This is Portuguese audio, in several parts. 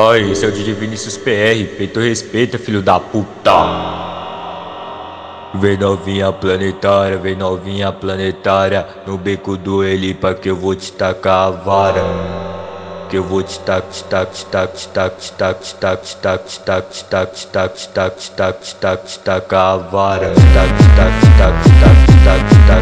Oi, esse é o DJ Vinicius PR, peito respeita, filho da puta. Vem novinha planetária, vem novinha planetária No beco do Elipa que eu vou te tacar a vara Que eu vou te tac, tac, tac, tac, tac, tac, tac, tac, tac, tac, tac, tac, tac, tacar a vara Tac, tac, tac, tac, tac, tac, tac,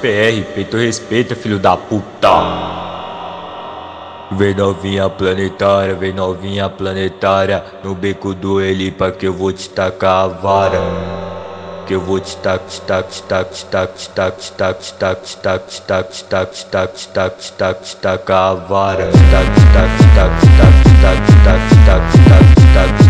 PR, peito respeita, filho da puta. Vem novinha planetária, vem novinha planetária No beco do Elipa que eu vou te tacar a vara Que eu vou te tac, tac, tac, tac, tac, tac, tac, tac, tac, tac, tac, tac, tac, tacar a vara Tac, tac, tac, tac, tac, tac, tac, tac, tac, tac, tac,